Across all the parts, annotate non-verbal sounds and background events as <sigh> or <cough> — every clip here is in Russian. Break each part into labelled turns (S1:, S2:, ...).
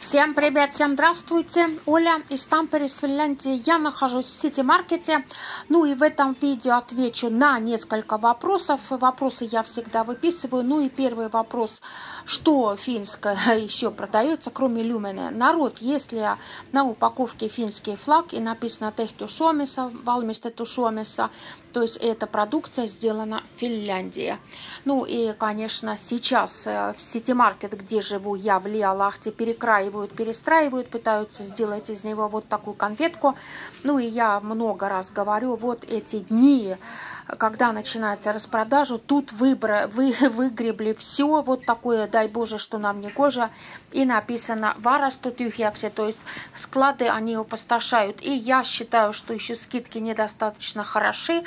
S1: Всем привет, всем здравствуйте. Оля из Тампере, из Финляндии. Я нахожусь в Сити-маркете. Ну и в этом видео отвечу на несколько вопросов. Вопросы я всегда выписываю. Ну и первый вопрос. Что финское <laughs> еще продается, кроме люмене? Народ, если на упаковке финский флаг и написано «Техту Suomessa», «Valmistettu Suomessa», то есть эта продукция сделана в Финляндии. Ну и, конечно, сейчас э, в Сити-маркет, где живу я, в Лиалахте, перекраивают, перестраивают, пытаются сделать из него вот такую конфетку. Ну и я много раз говорю, вот эти дни, когда начинается распродажа, тут выбора, вы, <laughs> выгребли все вот такое, дай Боже, что нам не кожа, и написано «Варасту тюхяксе», то есть склады они опустошают. И я считаю, что еще скидки недостаточно хороши,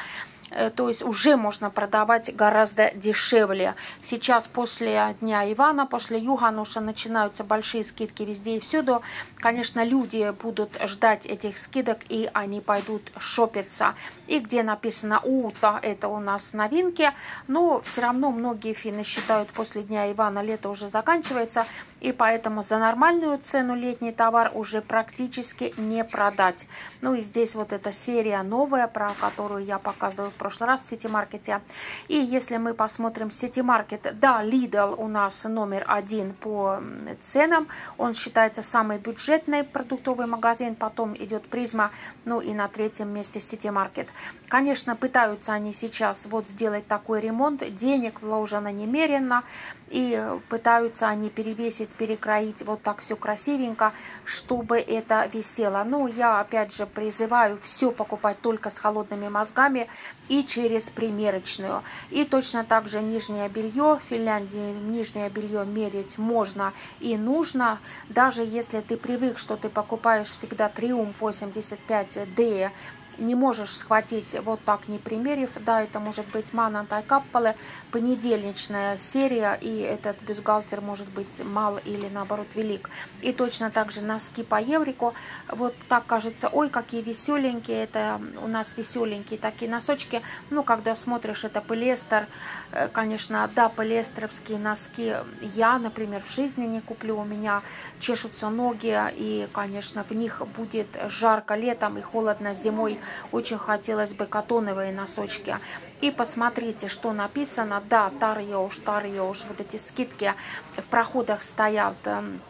S1: то есть уже можно продавать гораздо дешевле. Сейчас после Дня Ивана, после Югануша начинаются большие скидки везде и всюду. Конечно, люди будут ждать этих скидок и они пойдут шопиться. И где написано «Ута» это у нас новинки, но все равно многие финны считают после Дня Ивана лето уже заканчивается, и поэтому за нормальную цену летний товар уже практически не продать. Ну и здесь вот эта серия новая, про которую я показывала в прошлый раз в Сити-маркете. И если мы посмотрим Сити-маркет, да, Lidl у нас номер один по ценам. Он считается самый бюджетный продуктовый магазин. Потом идет Призма, ну и на третьем месте Сити-маркет. Конечно, пытаются они сейчас вот сделать такой ремонт. Денег вложено немерено. И пытаются они перевесить, перекроить вот так все красивенько, чтобы это висело. Ну, я опять же призываю все покупать только с холодными мозгами и через примерочную. И точно так же нижнее белье. В Финляндии нижнее белье мерить можно и нужно. Даже если ты привык, что ты покупаешь всегда Триумф 85D не можешь схватить вот так не примерив. Да, это может быть Мана Тайкаппале, понедельничная серия, и этот бюстгальтер может быть мал или наоборот велик. И точно так же носки по еврику. Вот так кажется, ой, какие веселенькие, это у нас веселенькие такие носочки. Ну, когда смотришь, это полиэстер, э, конечно, да, полиэстеровские носки я, например, в жизни не куплю. У меня чешутся ноги, и, конечно, в них будет жарко летом и холодно зимой очень хотелось бы катоновые носочки. И посмотрите, что написано. Да, Тарьош, Тарьош, вот эти скидки в проходах стоят эм,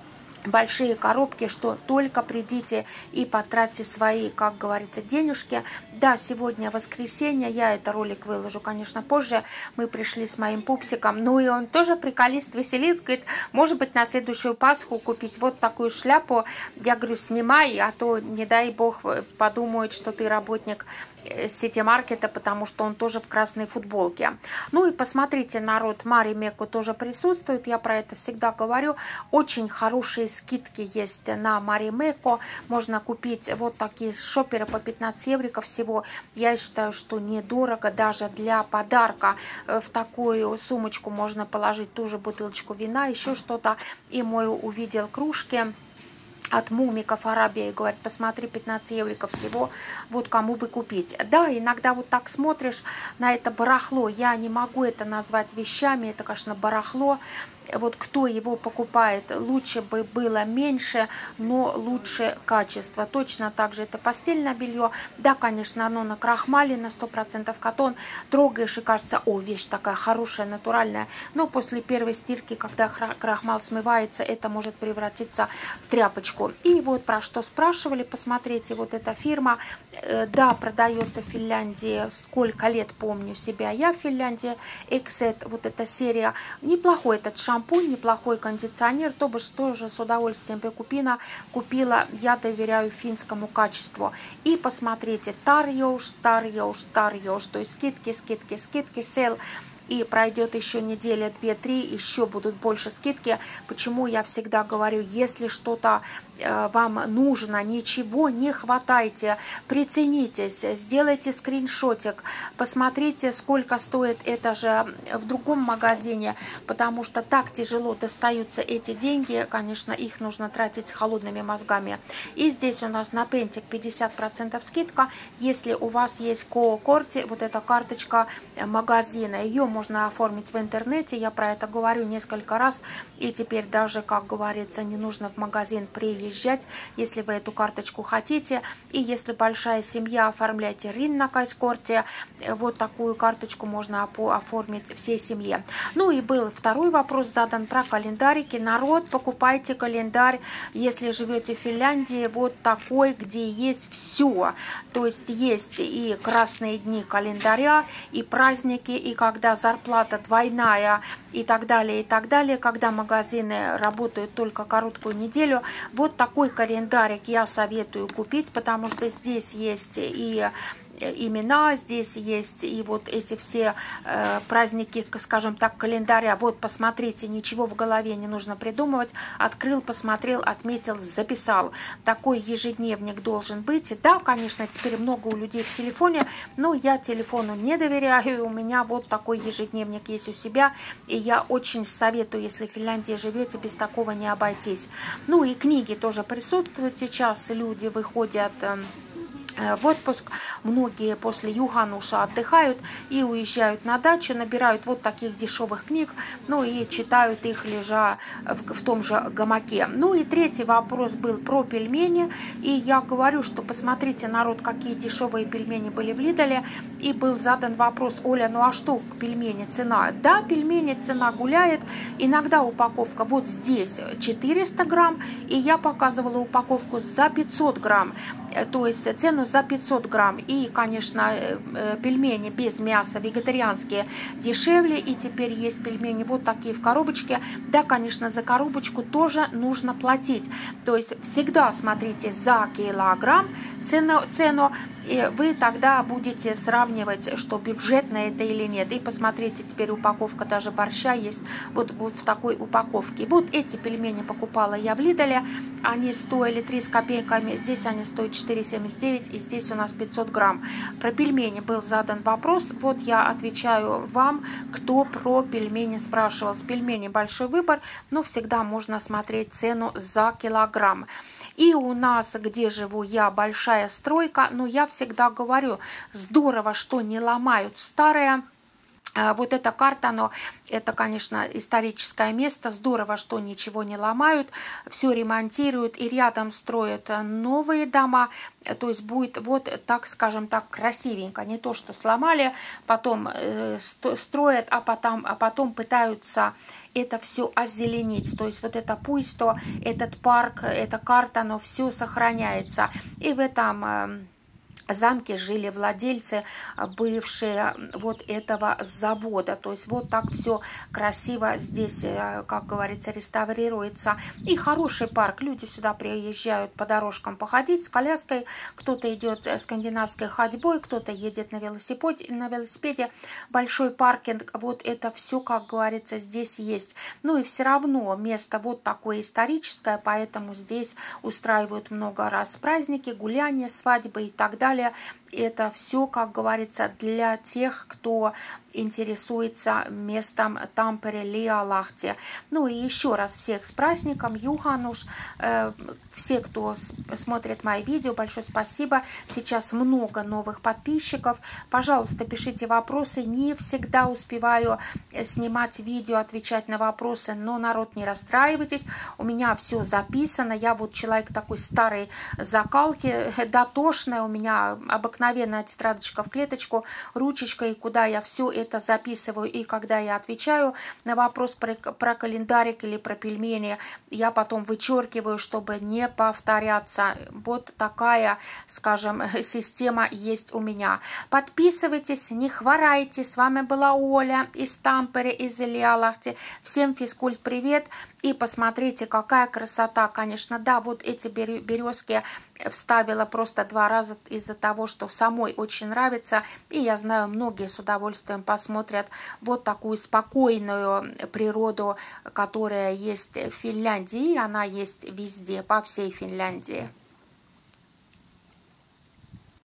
S1: большие коробки, что только придите и потратьте свои, как говорится, денежки. Да, сегодня воскресенье, я это ролик выложу, конечно, позже. Мы пришли с моим пупсиком, ну и он тоже приколист, веселит, говорит, может быть, на следующую Пасху купить вот такую шляпу. Я говорю, снимай, а то, не дай бог, подумают, что ты работник Э, сети маркета, потому что он тоже в красной футболке. Ну и посмотрите, народ, Мари Меку тоже присутствует, я про это всегда говорю. Очень хорошие скидки есть на Мари Меко. Можно купить вот такие шоперы по 15 евриков всего. Я считаю, что недорого даже для подарка. Э, в такую сумочку можно положить ту же бутылочку вина, еще что-то. И мой увидел кружки от мумиков Арабия и говорит, посмотри, 15 евриков всего, вот кому бы купить. Да, иногда вот так смотришь на это барахло, я не могу это назвать вещами, это, конечно, барахло, вот кто его покупает, лучше бы было меньше, но лучше качество. Точно так же это постельное белье. Да, конечно, оно на крахмале, на 100% катон. Трогаешь и кажется, о, вещь такая хорошая, натуральная. Но после первой стирки, когда крахмал смывается, это может превратиться в тряпочку. И вот про что спрашивали, посмотрите, вот эта фирма, э, да, продается в Финляндии, сколько лет помню себя я в Финляндии, Exet, вот эта серия, неплохой этот шампунь шампунь, неплохой кондиционер, то бы тоже с удовольствием бы купила, купила, я доверяю финскому качеству. И посмотрите, Тарьош, Тарьош, Тарьош, то есть скидки, скидки, скидки, сел и пройдет еще неделя, две-три, еще будут больше скидки. Почему я всегда говорю, если что-то э, вам нужно, ничего не хватайте, приценитесь, сделайте скриншотик, посмотрите, сколько стоит это же в другом магазине, потому что так тяжело достаются эти деньги, конечно, их нужно тратить с холодными мозгами. И здесь у нас на Пентик 50% скидка, если у вас есть Коокорти, вот эта карточка магазина, ее можно оформить в интернете. Я про это говорю несколько раз. И теперь даже, как говорится, не нужно в магазин приезжать, если вы эту карточку хотите. И если большая семья, оформляйте РИН на Кайскорте. Вот такую карточку можно оформить всей семье. Ну и был второй вопрос задан про календарики. Народ, покупайте календарь, если живете в Финляндии, вот такой, где есть все. То есть есть и красные дни календаря, и праздники, и когда зарплата двойная, и так далее, и так далее, когда магазины работают только короткую неделю. Вот такой календарик я советую купить, потому что здесь есть и имена, здесь есть и вот эти все э, праздники, скажем так, календаря. Вот, посмотрите, ничего в голове не нужно придумывать. Открыл, посмотрел, отметил, записал. Такой ежедневник должен быть. Да, конечно, теперь много у людей в телефоне, но я телефону не доверяю. У меня вот такой ежедневник есть у себя. И я очень советую, если в Финляндии живете, без такого не обойтись. Ну и книги тоже присутствуют сейчас. Люди выходят... Э, в отпуск. Многие после Югануша отдыхают и уезжают на дачу, набирают вот таких дешевых книг, ну и читают их лежа в, в том же гамаке. Ну и третий вопрос был про пельмени. И я говорю, что посмотрите, народ, какие дешевые пельмени были в Лидоле. И был задан вопрос, Оля, ну а что пельмени цена? Да, пельмени цена гуляет. Иногда упаковка вот здесь 400 грамм. И я показывала упаковку за 500 грамм. Э, то есть цену за 500 грамм. И, конечно, э, э, пельмени без мяса, вегетарианские, дешевле. И теперь есть пельмени вот такие в коробочке. Да, конечно, за коробочку тоже нужно платить. То есть всегда смотрите за килограмм цену, цену и вы тогда будете сравнивать, что бюджетно это или нет. И посмотрите, теперь упаковка даже борща есть вот, вот в такой упаковке. Вот эти пельмени покупала я в Лидоле. Они стоили 3 с копейками. Здесь они стоят 4,79 и здесь у нас 500 грамм. Про пельмени был задан вопрос. Вот я отвечаю вам, кто про пельмени спрашивал. С пельмени большой выбор, но всегда можно смотреть цену за килограмм. И у нас, где живу я, большая стройка, но я всегда говорю, здорово, что не ломают старое, вот эта карта, но это, конечно, историческое место. Здорово, что ничего не ломают, все ремонтируют и рядом строят новые дома. То есть будет вот так, скажем так, красивенько. Не то, что сломали, потом э, строят, а потом, а потом пытаются это все озеленить. То есть вот это пуйство, этот парк, эта карта, но все сохраняется. И в этом э, замке жили владельцы а, бывшие вот этого завода. То есть вот так все красиво здесь, э, как говорится, реставрируется. И хороший парк. Люди сюда приезжают по дорожкам походить с коляской. Кто-то идет скандинавской ходьбой, кто-то едет на велосипеде, на велосипеде. Большой паркинг. Вот это все, как говорится, здесь есть. Ну и все равно место вот такое историческое, поэтому здесь устраивают много раз праздники, гуляния, свадьбы и так далее далее. Это все, как говорится, для тех, кто интересуется местом Тампере Лиалахте. Ну и еще раз всех с праздником, Юхануш. Э, все, кто смотрит мои видео, большое спасибо. Сейчас много новых подписчиков. Пожалуйста, пишите вопросы. Не всегда успеваю э, снимать видео, отвечать на вопросы, но народ не расстраивайтесь. У меня все записано. Я вот человек такой старой закалки, э, дотошная. У меня обыкновенная тетрадочка в клеточку, ручечкой, куда я все это записываю. И когда я отвечаю на вопрос про, про календарик или про пельмени, я потом вычеркиваю, чтобы не повторяться. Вот такая, скажем, <laughs> система есть у меня. Подписывайтесь, не хворайте. С вами была Оля из Тампере, из Ильялахти. Всем физкульт привет. И посмотрите, какая красота, конечно. Да, вот эти березки вставила просто два раза из-за того, что самой очень нравится. И я знаю, многие с удовольствием посмотрят вот такую спокойную природу, которая есть в Финляндии. Она есть везде, по всей Финляндии.